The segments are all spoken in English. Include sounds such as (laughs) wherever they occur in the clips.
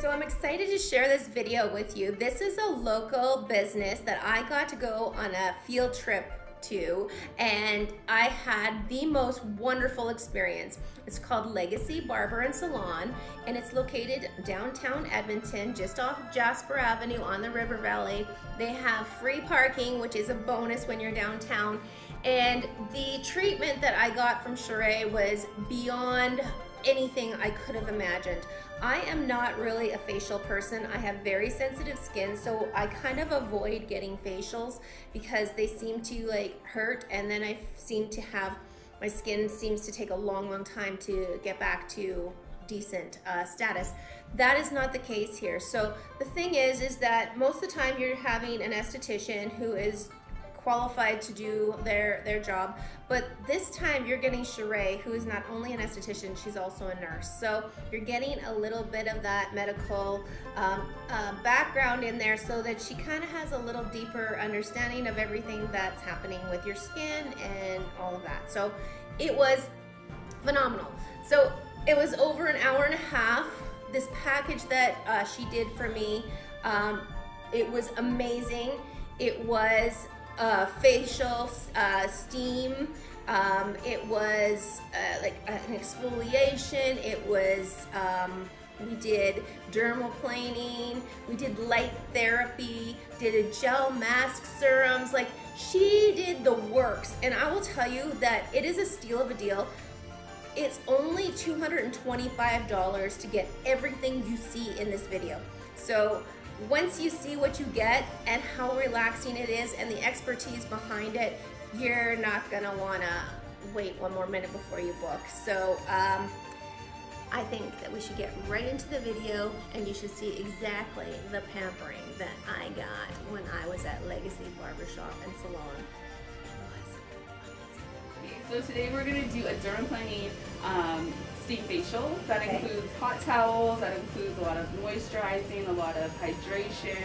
So I'm excited to share this video with you. This is a local business that I got to go on a field trip to and I had the most wonderful experience. It's called Legacy Barber and Salon and it's located downtown Edmonton just off Jasper Avenue on the River Valley. They have free parking which is a bonus when you're downtown and the treatment that I got from Sheree was beyond anything I could have imagined. I am not really a facial person. I have very sensitive skin, so I kind of avoid getting facials because they seem to like hurt and then I seem to have, my skin seems to take a long, long time to get back to decent uh, status. That is not the case here. So the thing is, is that most of the time you're having an esthetician who is qualified to do their, their job. But this time you're getting Sheree, who is not only an esthetician, she's also a nurse. So you're getting a little bit of that medical um, uh, background in there so that she kind of has a little deeper understanding of everything that's happening with your skin and all of that. So it was phenomenal. So it was over an hour and a half. This package that uh, she did for me, um, it was amazing. It was uh, facial uh, steam. Um, it was uh, like an exfoliation. It was, um, we did dermal dermaplaning. We did light therapy, did a gel mask serums. Like she did the works. And I will tell you that it is a steal of a deal. It's only $225 to get everything you see in this video. So once you see what you get and how relaxing it is and the expertise behind it, you're not gonna wanna wait one more minute before you book. So um, I think that we should get right into the video and you should see exactly the pampering that I got when I was at Legacy Barbershop and Salon. So today we're gonna do a dermaplaning um, steam facial. That okay. includes hot towels, that includes a lot of moisturizing, a lot of hydration,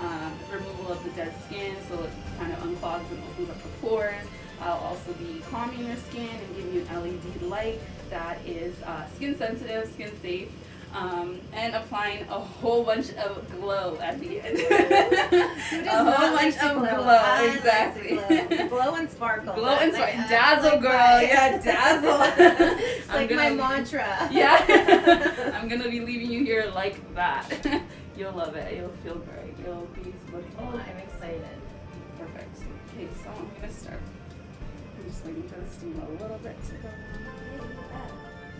um, removal of the dead skin so it kind of unclogs and opens up the pores. I'll also be calming your skin and giving you an LED light that is uh, skin sensitive, skin safe, um, and applying a whole bunch of glow at the end. (laughs) a whole bunch of glow, glow. exactly. Like glow. glow. and sparkle. Glow and sparkle. Like, dazzle, like girl. My, (laughs) yeah, dazzle. (laughs) it's like my mantra. (laughs) Yeah. (laughs) I'm gonna be leaving you here like that. (laughs) You'll love it. You'll feel great. You'll be looking. Oh, I'm excited. Perfect. Okay, so I'm gonna start. I'm just waiting for the steam a little bit to go.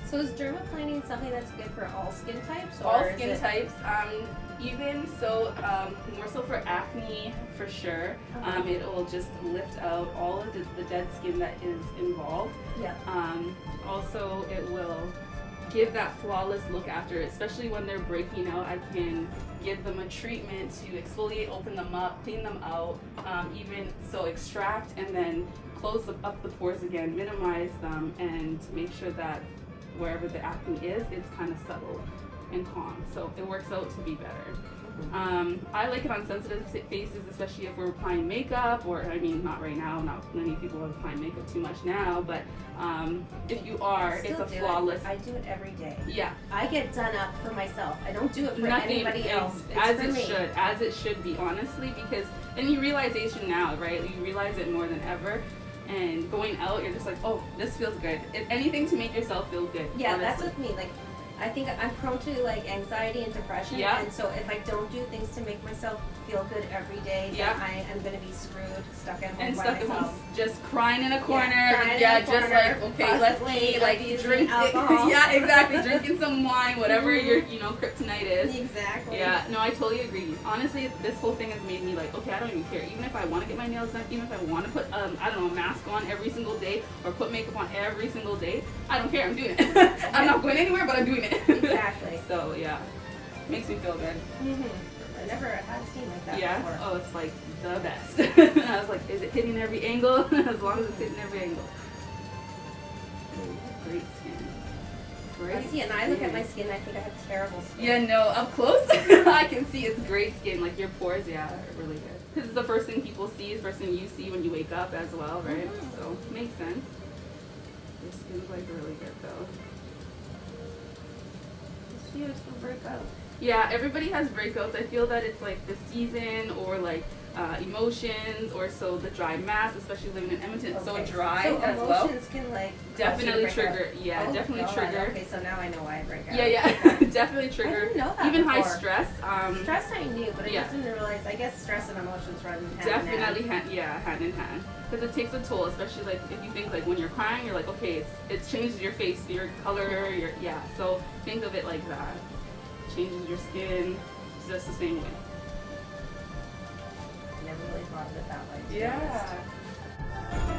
So is dermaplaning something that's good for all skin types? all skin it... types. Um, even so, um, more so for acne for sure. Okay. Um, it will just lift out all of the, the, dead skin that is involved. Yeah. Um, also, it will give that flawless look after, especially when they're breaking out. I can give them a treatment to exfoliate, open them up, clean them out, um, even so extract and then close up the pores again, minimize them, and make sure that wherever the acne is, it's kind of subtle and calm. So it works out to be better. Um, I like it on sensitive faces, especially if we're applying makeup, or I mean, not right now. Not many people are applying makeup too much now, but um, if you are, it's a flawless. It. I do it every day. Yeah, I get done up for myself. I don't do it for Nothing, anybody else. It's as it me. should, as it should be, honestly, because any realization now, right? You realize it more than ever and going out, you're just like, oh, this feels good. If anything to make yourself feel good. Yeah, honestly. that's with me. Like, I think I'm prone to like anxiety and depression. Yeah. And so if I don't do things to make myself feel good every day, yeah. I am going to be screwed, stuck at home and by stuck myself. At home, just crying in a corner. Yeah, yeah a just corner, like okay, let's eat, like drink (laughs) alcohol. yeah, exactly. Drinking some (laughs) wine, whatever mm-hmm. your you know kryptonite is. Exactly. Yeah. No, I totally agree. Honestly, this whole thing has made me like, okay, I don't even care. Even if I want to get my nails done, even if I want to put um I don't know a mask on every single day or put makeup on every single day, I don't care. I'm doing it. (laughs) I'm not going anywhere, but I'm doing it. exactly. So yeah, makes me feel good. Mm-hmm never had steam like that yeah? before. Oh, it's like the best. (laughs) I was like, is it hitting every angle? (laughs) as long as it's hitting every angle. great skin. Great I see, and I look at my skin, I think I have terrible skin. Yeah, no, up close, (laughs) I can see it's great skin. Like your pores, yeah, are really good. Because it's the first thing people see, the first thing you see when you wake up as well, right? Mm -hmm. So, makes sense. Your skin's like really good though. See, it's gonna break out. Yeah, everybody has breakouts. I feel that it's like the season or like uh, emotions or so the dry mass, especially living in Edmonton, it's Okay. so dry so as well. emotions can like Definitely you to break trigger. Yeah, Oh, definitely God. trigger. Okay, so now I know why I break out. Yeah, yeah, (laughs) (laughs) definitely I trigger. didn't know that Even high stress. Um, Stress I knew, but I Yeah. just didn't realize. I guess stress and emotions run hand in hand. definitely hand, yeah hand in hand because it takes a toll especially like if you think like when you're crying you're like okay it's, it changes your face your color your yeah so think of it like that changes your skin just the same way Never really thought of it that way. to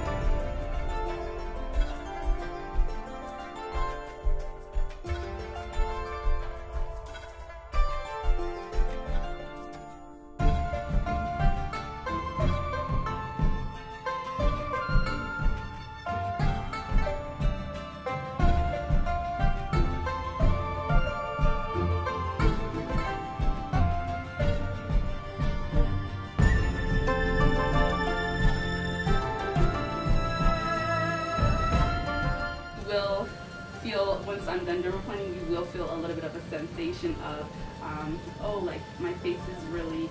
once I'm done dermaplaning, you will feel a little bit of a sensation of um, oh like my face is really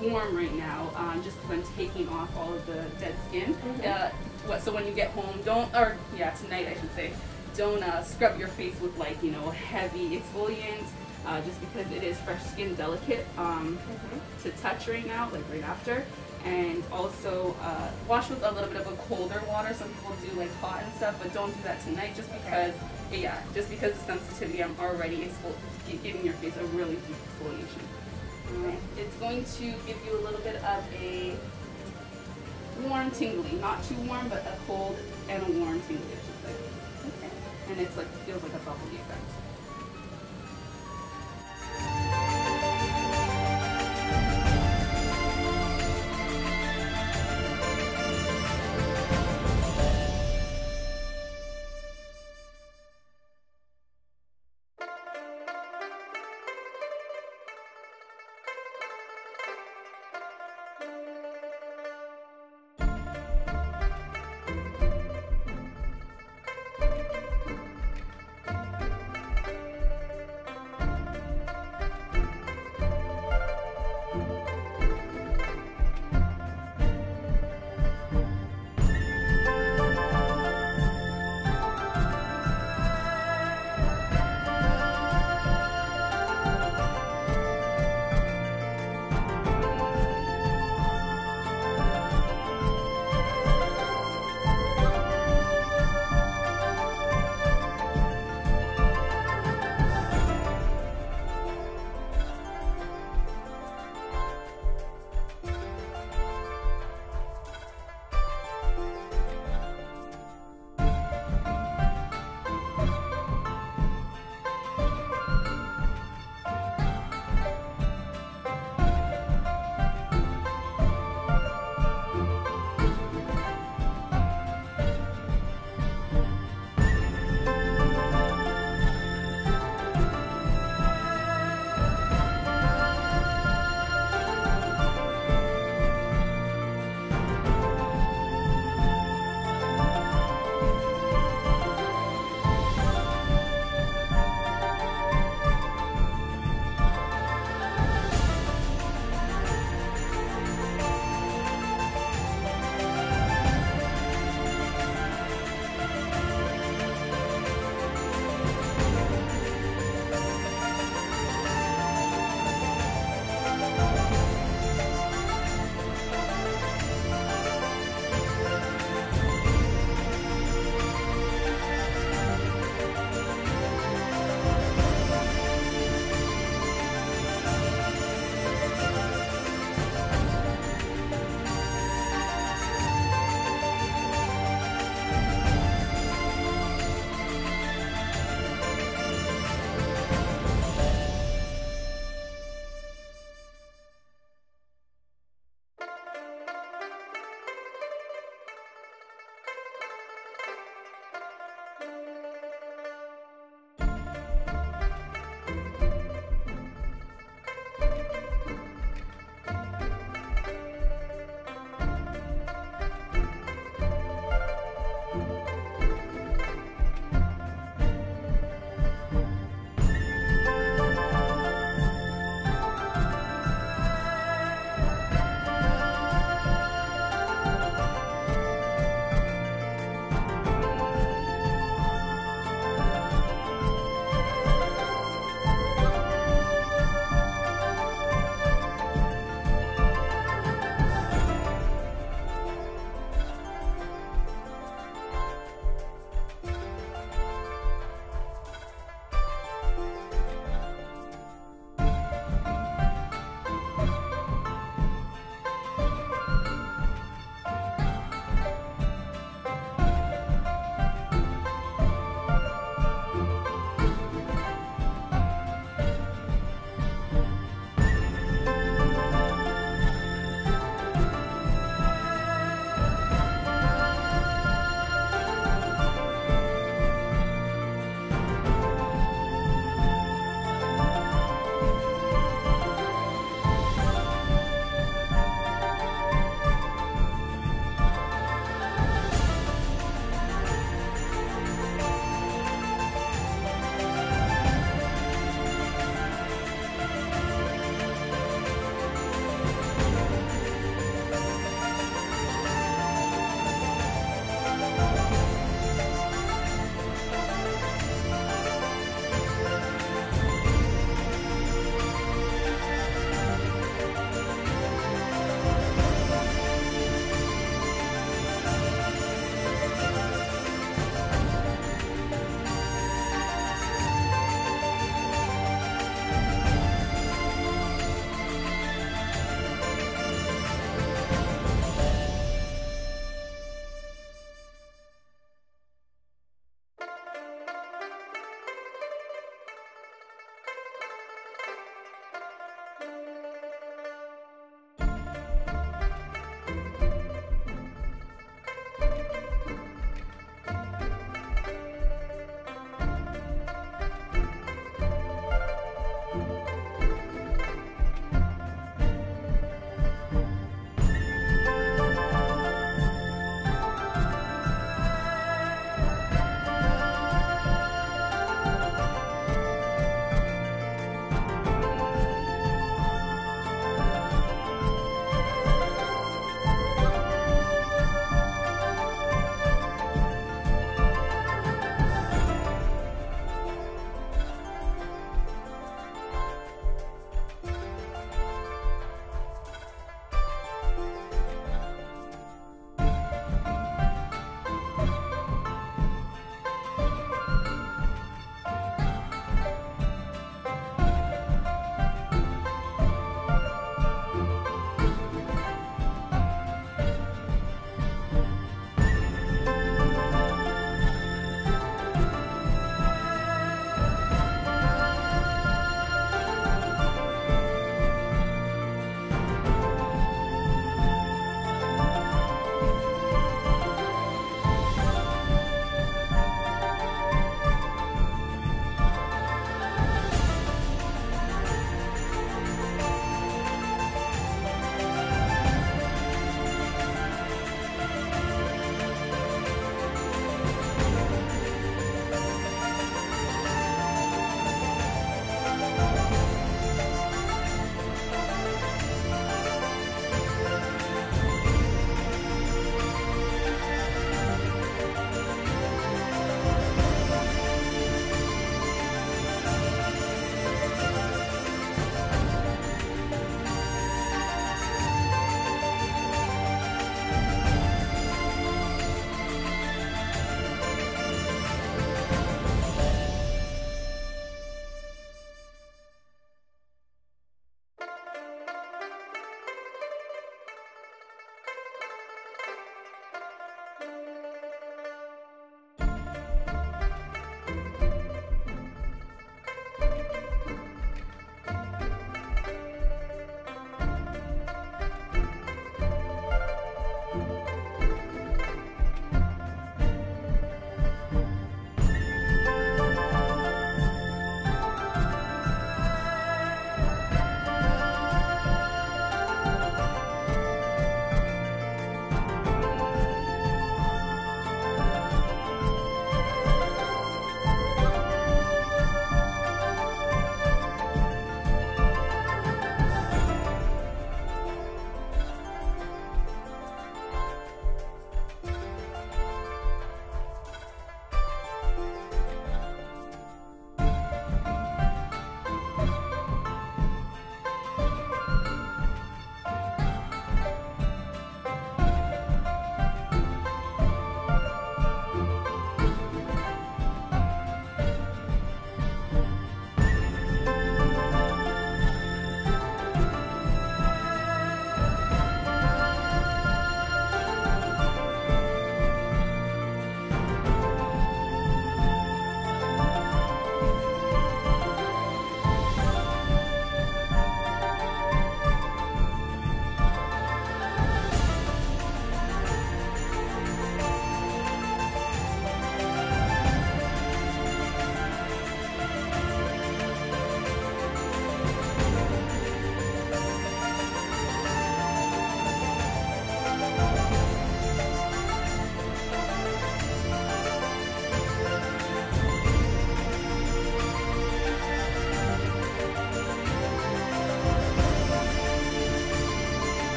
warm right now um, just because I'm taking off all of the dead skin. Mhm. Uh, what, so when you get home, don't or yeah tonight I should say, don't uh, scrub your face with like you know heavy exfoliant. Uh, just because it is fresh skin delicate um, Mhm. to touch right now, like right after. And also uh, wash with a little bit of a colder water. Some people do like hot and stuff, but don't do that tonight just because, yeah, just because the sensitivity, I'm already giving your face a really deep exfoliation. It's going to give you a little bit of a warm tingly, not too warm, but a cold and a warm tingly, I should say. Okay. And it's like feels like a bubble, effect.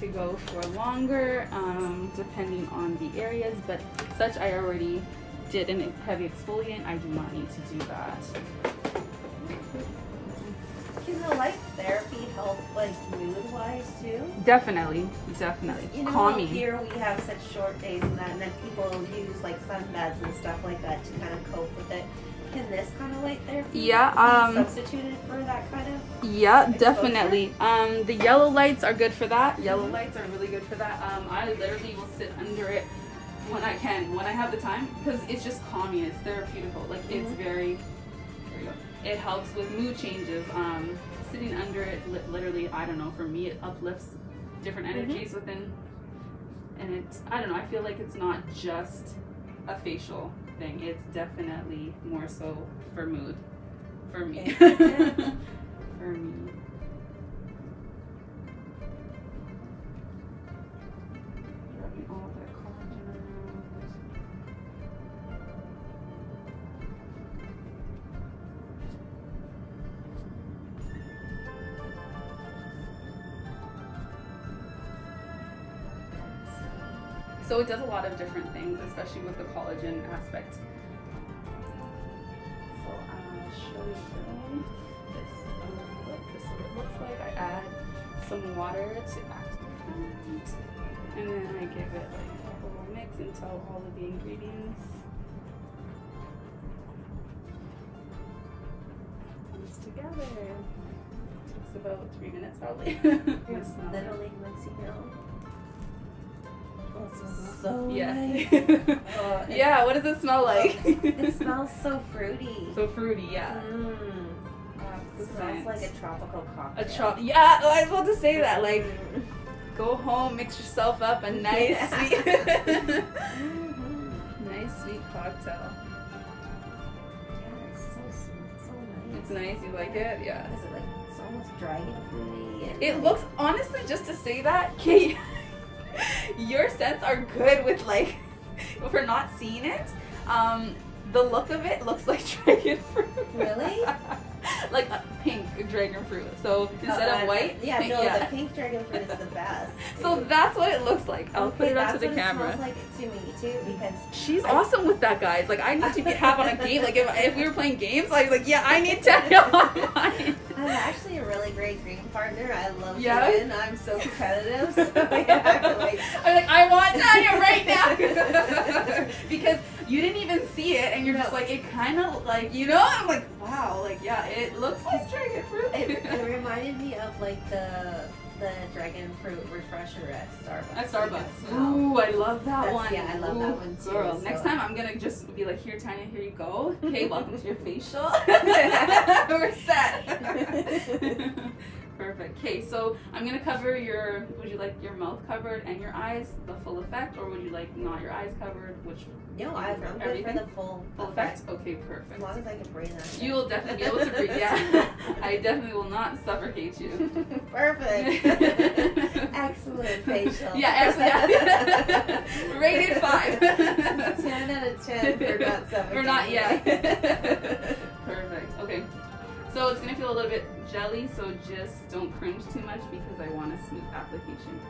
To go for longer, um, depending on the areas, but such I already did a heavy exfoliant, I do not need to do that. Can the light therapy help like mood wise too? Definitely, definitely. You know, Calming. here we have such short days and that, and then people use like sunbeds and stuff like that to kind of cope with it. This kind of light therapy Yeah, um, substituted for that kind of? Yeah, Exposure? definitely. Um, the yellow lights are good for that. Yellow lights are really good for that. Um, I literally will sit under it when I can, when I have the time, because it's just calming. It's therapeutical. Like it's Mhm. very. There we go. It helps with mood changes. Um, sitting under it, li- literally, I don't know. For me, it uplifts different Mhm. energies within, and it's. I don't know. I feel like it's not just a facial thing. It's definitely more so for mood. For me. (laughs) For me. So it does a lot of different things, especially with the collagen aspect. So I'll show you this. Um, this is what it looks like. I add some water to activate, and then I give it like a little mix until all of the ingredients comes together. Takes about three minutes probably. (laughs) You're literally mixing it all. Oh, it smells so Yeah. nice. Oh, (laughs) it- yeah. What does it smell like? (laughs) It (laughs) smells so fruity. so fruity. Yeah. Mm. It smells like a tropical cocktail. a cocktail. Yeah. Oh, I was about to say that. Like, Mm. go home, mix yourself up a nice Yeah. sweet, nice sweet cocktail. Yeah, it's so sweet, so nice. It's nice. You like it? Yeah. Is it like it's almost dragon fruity? It like- looks honestly just to say that, Kate. Your scents are good with like, for not seeing it. Um, the look of it looks like (laughs) dragon fruit. Really? (laughs) like a pink dragon fruit. So instead Uh, of white, Yeah, pink- no, yeah. the pink dragon fruit is the (laughs) best. So that's what it looks like. I'll put it onto the camera. It smells like to me too because She's I- awesome with that, guys. Like I need to be, have on a (laughs) game. Like if, if we were playing games, I was like, yeah, I need to have on mine. I'm actually a really great green partner. I love Yeah? win. I'm so competitive. So like, I'm like, I want Tania right now because you didn't even see it, and you're just like, it kind of like, you know. I'm like, wow, like yeah, it looks like dragon fruit. it, it (laughs) reminded me of like the the dragon fruit refresher at Starbucks. At Starbucks. How- oh. Ooh, I love that That's- one. yeah, I love that one too, Girl, next time I'm gonna just be like, here, Tania, here you go. Okay, welcome to your facial. (laughs) (laughs) We're set. Perfect. Okay, so I'm gonna cover your. Would you like your mouth covered and your eyes, the full effect, or would you like not your eyes covered? Which No, I, I'm good for the full full effect. effect? Okay, perfect. As long as I can breathe. You will definitely be able to breathe. Yeah, (laughs) I definitely will not suffocate you. (laughs) Perfect. (laughs) Excellent facial. Yeah, excellent. Yeah. Rated five. ten out of ten for not suffocating. For not yet. Perfect. Okay. So it's gonna feel a little bit jelly, so just don't cringe too much because I want a smooth application.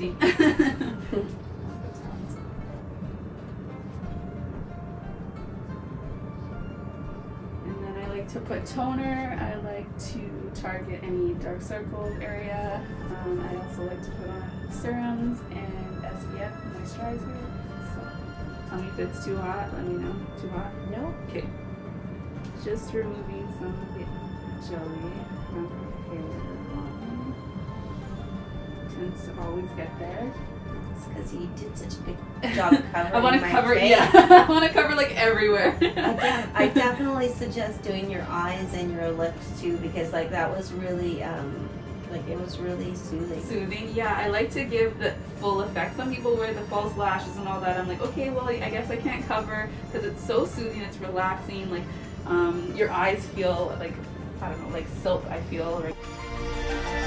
(laughs) like to put toner. I like to target any dark circles area. Um, I also like to put on serums and SPF moisturizer. So tell me if it's too hot. Let me know. Too hot? No. Okay. Just removing some of the jelly from hairline. To always get there. It's because you did such a good (laughs) job covering I want to cover, face. yeah. (laughs) I want to cover like everywhere. I definitely suggest doing your eyes and your lips too because like that was really um like it was really soothing. Soothing, yeah. I like to give the full effect. Some people wear the false lashes and all that. I'm like, okay, well, I guess I can't cover because it's so soothing. It's relaxing. Like, um, your eyes feel like I don't know, like silk. I feel. Right?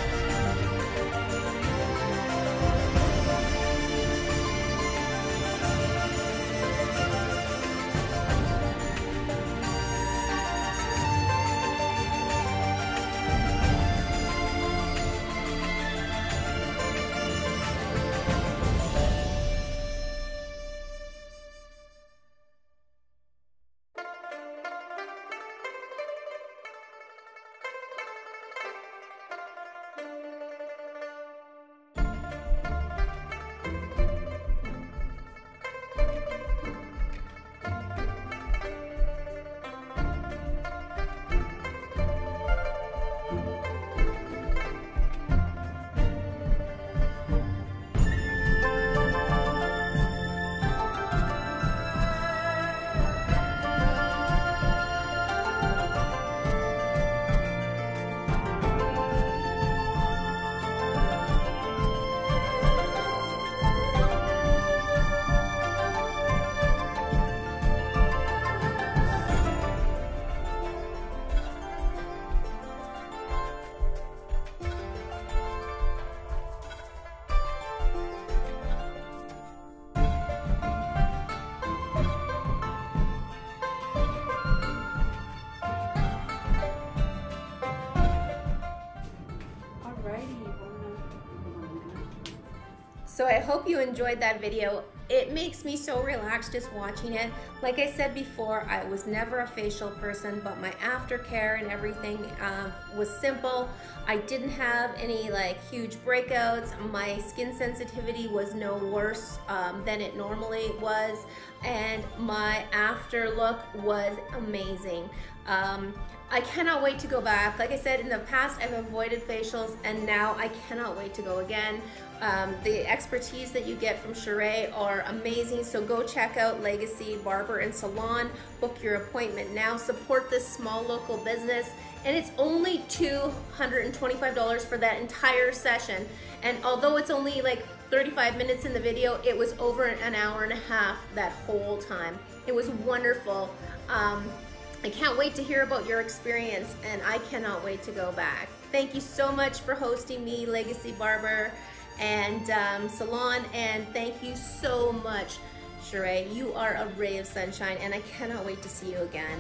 Hope you enjoyed that video. It makes me so relaxed just watching it. Like I said before, I was never a facial person, but my aftercare and everything uh, was simple. I didn't have any like huge breakouts. My skin sensitivity was no worse um, than it normally was. And my after look was amazing. Um, I cannot wait to go back. Like I said, in the past, I've avoided facials, and now I cannot wait to go again. Um, the expertise that you get from Sheree are amazing, so go check out Legacy Barber and Salon. Book your appointment now. Support this small local business, and it's only $225 for that entire session. And although it's only like 35 minutes in the video, it was over an hour and a half that whole time. It was wonderful. Um, I can't wait to hear about your experience and I cannot wait to go back. Thank you so much for hosting me, Legacy Barber and um, Salon, and thank you so much, Sheree. You are a ray of sunshine and I cannot wait to see you again.